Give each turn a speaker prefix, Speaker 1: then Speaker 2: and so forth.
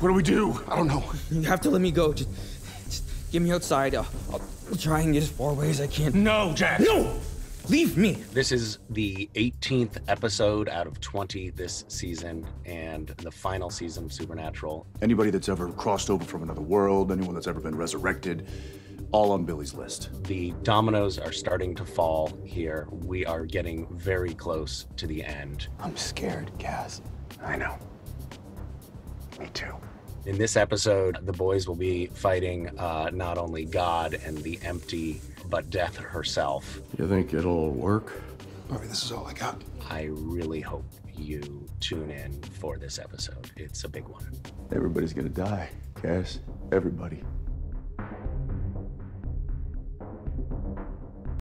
Speaker 1: What do we do? I don't know.
Speaker 2: You have to let me go. Just, just get me outside. I'll, I'll try and get as far away as I can.
Speaker 1: No, Jack.
Speaker 2: No! Leave me.
Speaker 3: This is the 18th episode out of 20 this season and the final season of Supernatural.
Speaker 1: Anybody that's ever crossed over from another world, anyone that's ever been resurrected, all on Billie's list.
Speaker 3: The dominoes are starting to fall here. We are getting very close to the end.
Speaker 1: I'm scared, Cass.
Speaker 3: I know. Me too. In this episode, the boys will be fighting uh, not only God and the empty, but death herself.
Speaker 4: You think it'll work?
Speaker 1: Bobby, this is all I got.
Speaker 3: I really hope you tune in for this episode. It's a big one.
Speaker 4: Everybody's gonna die, Cass. Everybody.